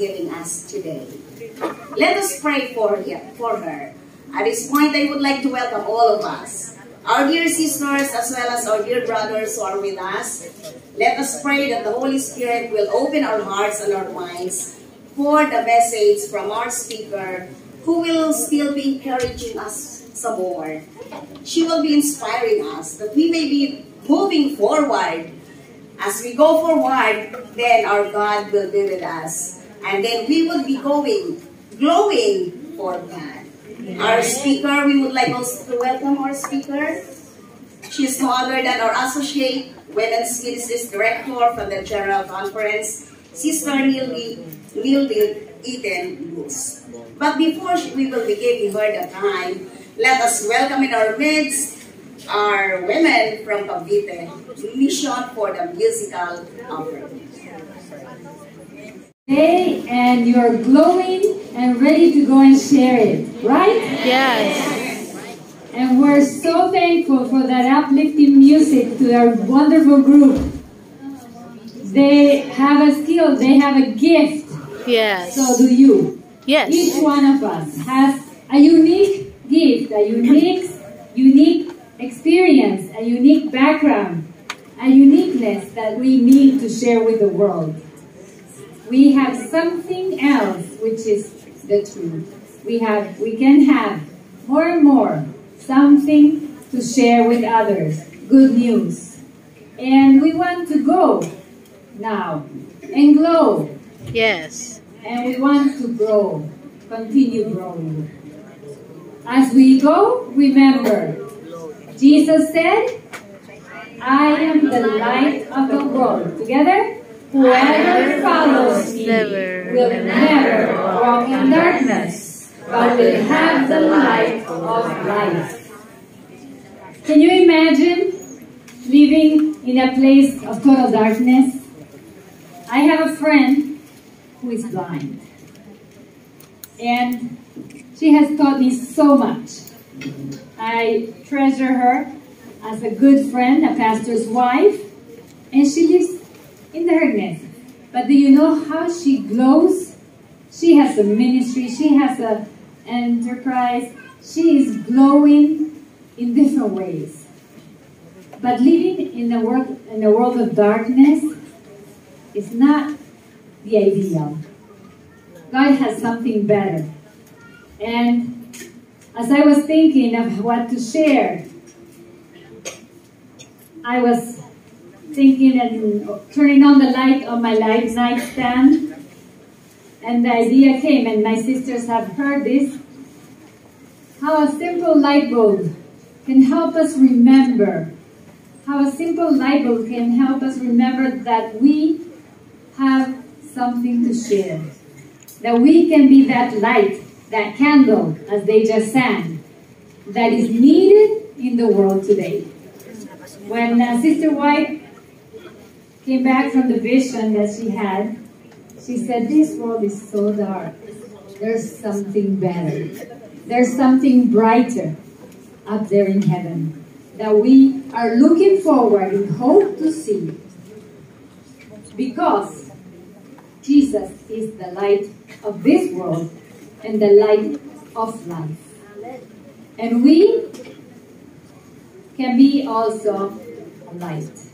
given us today. Let us pray for, for her. At this point, I would like to welcome all of us, our dear sisters as well as our dear brothers who are with us. Let us pray that the Holy Spirit will open our hearts and our minds for the message from our speaker who will still be encouraging us some more. She will be inspiring us that we may be moving forward. As we go forward, then our God will be with us. And then we will be going, glowing for God. Our speaker, we would like also to welcome our speaker. She is no other than our Associate Women's Ministries Director from the General Conference, Sister Neely, Neely Eden Bruce. But before we will be giving her the time, let us welcome in our midst our women from Cavite, mission for the musical offering. Hey, and you're glowing and ready to go and share it, right? Yes. And we're so thankful for that uplifting music to our wonderful group. They have a skill, they have a gift. Yes. So do you. Yes. Each one of us has a unique gift, a unique, unique experience, a unique background, a uniqueness that we need to share with the world. We have something else, which is the truth. We have, we can have more and more something to share with others, good news. And we want to go now and glow. Yes. And we want to grow, continue growing. As we go, remember, Jesus said, I am the light of the world. Together? Whoever follows me will never walk in darkness, but will have the light of life. Can you imagine living in a place of total darkness? I have a friend who is blind. And she has taught me so much. I treasure her as a good friend, a pastor's wife, and she lives in the darkness. But do you know how she glows? She has a ministry, she has an enterprise, she is glowing in different ways. But living in a world in a world of darkness is not the ideal. God has something better. And as I was thinking of what to share, I was thinking and turning on the light on my light nightstand, and the idea came, and my sisters have heard this, how a simple light bulb can help us remember, how a simple light bulb can help us remember that we have something to share, that we can be that light, that candle, as they just sang, that is needed in the world today. When uh, Sister White came back from the vision that she had, she said, This world is so dark. There's something better. There's something brighter up there in heaven that we are looking forward and hope to see. Because Jesus is the light of this world and the light of life. And we can be also light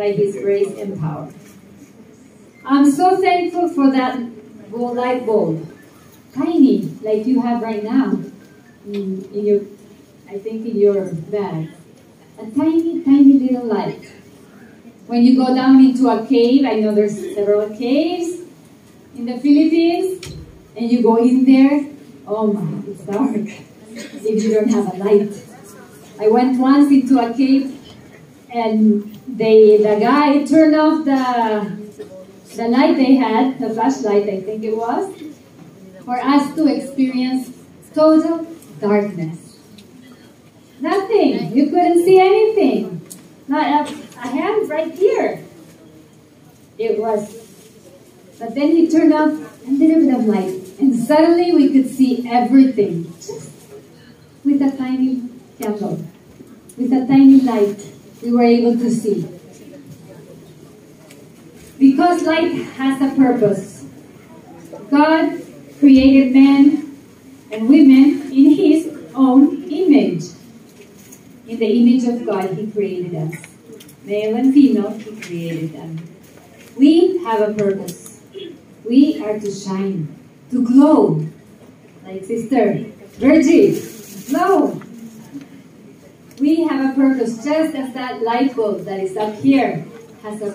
by His grace and power. I'm so thankful for that light bulb. Tiny, like you have right now in, in your, I think in your bag. A tiny, tiny little light. When you go down into a cave, I know there's several caves in the Philippines, and you go in there, oh my, it's dark if you don't have a light. I went once into a cave and they the guy turned off the the light they had, the flashlight I think it was, for us to experience total darkness. Nothing. You couldn't see anything. Not a, a hand right here. It was but then he turned off a little bit of light and suddenly we could see everything. Just with a tiny candle, with a tiny light, we were able to see. Because light has a purpose. God created men and women in His own image. In the image of God, He created us. Male and female, He created them. We have a purpose. We are to shine, to glow. Like Sister Virgie, glow. We have a purpose, just as that light bulb that is up here has a,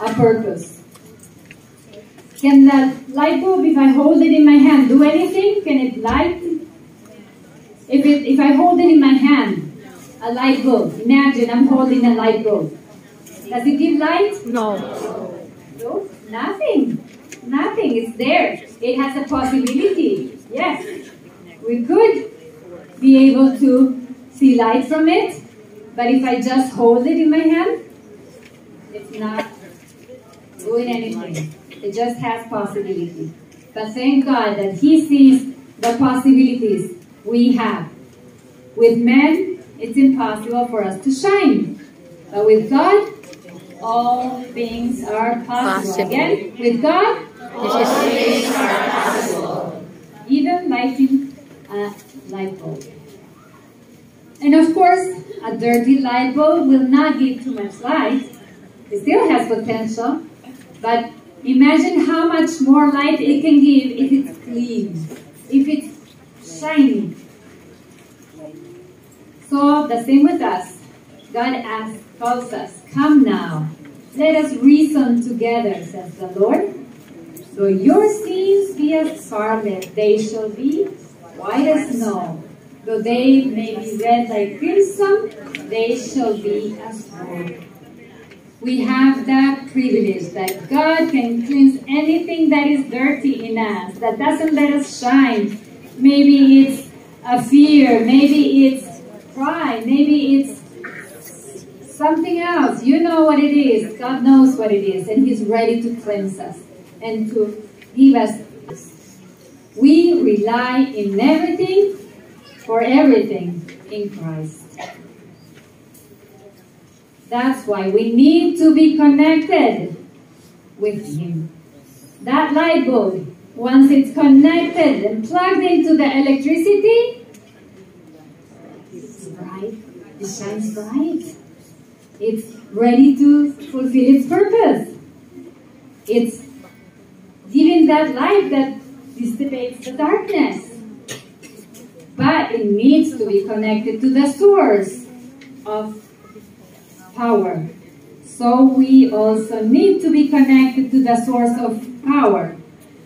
a purpose. Can that light bulb, if I hold it in my hand, do anything? Can it light? If, it, if I hold it in my hand, a light bulb, imagine I'm holding a light bulb. Does it give light? No. No, nothing. Nothing. It's there. It has a possibility. Yes. We could be able to see light from it, but if I just hold it in my hand, it's not doing anything. It just has possibility. But thank God that He sees the possibilities we have. With men, it's impossible for us to shine. But with God, all things are possible. Possible. Again, with God, This is even lighting a light bulb. And of course, a dirty light bulb will not give too much light. It still has potential, but imagine how much more light it can give if it's clean, if it's shiny. So the same with us. God asks, calls us, come now, let us reason together, says the Lord. Though your sins be as scarlet, they shall be white as snow. Though they may be red like crimson, they shall be as wool. We have that privilege that God can cleanse anything that is dirty in us, that doesn't let us shine. Maybe it's a fear, maybe it's pride, maybe it's something else. You know what it is. God knows what it is, and He's ready to cleanse us and to give us. We rely in everything for everything in Christ. That's why we need to be connected with Him. That light bulb, once it's connected and plugged into the electricity, it's bright, it shines bright. It's ready to fulfill its purpose. It's giving that light that dissipates the darkness. But it needs to be connected to the source of power. So we also need to be connected to the source of power,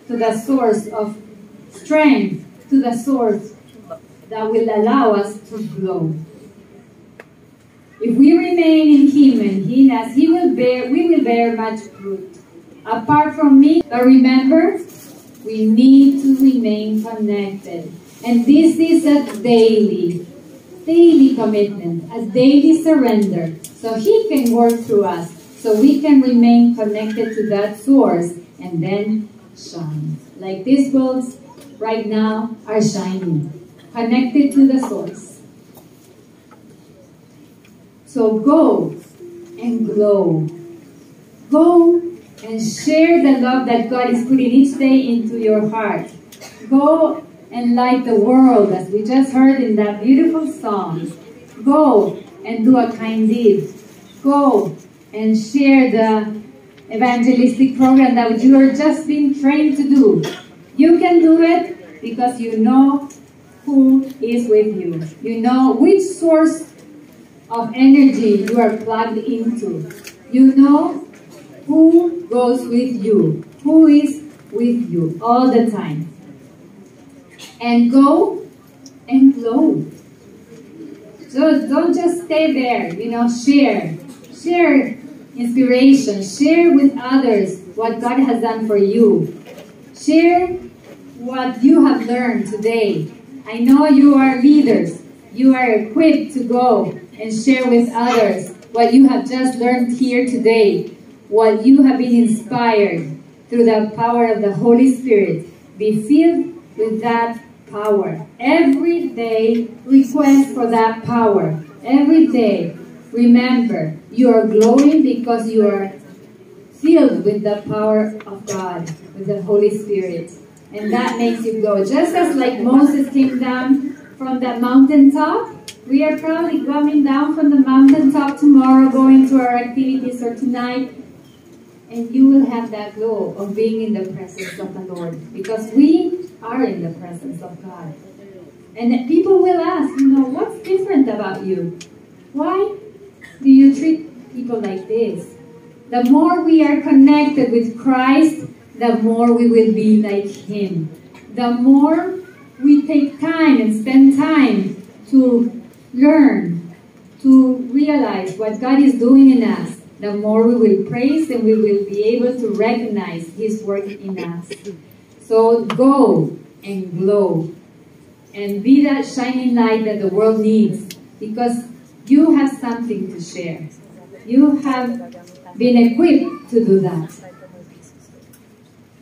to the source of strength, to the source that will allow us to glow. If we remain in Him and He in us, He will bear, we will bear much fruit. Apart from me, but remember, we need to remain connected. And this is a daily, daily commitment, a daily surrender. So He can work through us, so we can remain connected to that source and then shine. Like these bulbs right now are shining, connected to the source. So go and glow. Go and share the love that God is putting each day into your heart. Go and light the world, as we just heard in that beautiful song. Go and do a kind deed. Go and share the evangelistic program that you are just being trained to do. You can do it because you know who is with you. You know which source of energy you are plugged into. You know who goes with you, who is with you all the time. And go and glow. So don't just stay there, you know, share. Share inspiration. Share with others what God has done for you. Share what you have learned today. I know you are leaders. You are equipped to go and share with others what you have just learned here today, what you have been inspired through the power of the Holy Spirit. Be filled with that power. Every day, request for that power. Every day, remember, you are glowing because you are filled with the power of God, with the Holy Spirit. And that makes you go. Just as like Moses came down from that mountaintop, we are probably coming down from the mountaintop tomorrow, going to our activities or tonight. And you will have that glow of being in the presence of the Lord. Because we are in the presence of God. And people will ask, you know, what's different about you? Why do you treat people like this? The more we are connected with Christ, the more we will be like Him. The more we take time and spend time to learn, to realize what God is doing in us, the more we will praise and we will be able to recognize His work in us. So go and glow and be that shining light that the world needs because you have something to share. You have been equipped to do that.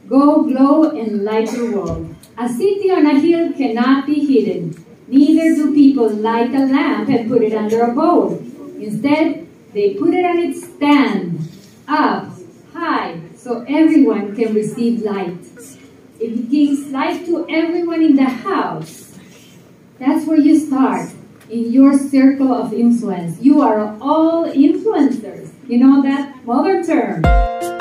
Go glow and light the world. A city on a hill cannot be hidden. Neither do people light a lamp and put it under a bowl. Instead, they put it on its stand, up, high, so everyone can receive light. It gives life to everyone in the house. That's where you start in your circle of influence. You are all influencers. You know that modern term.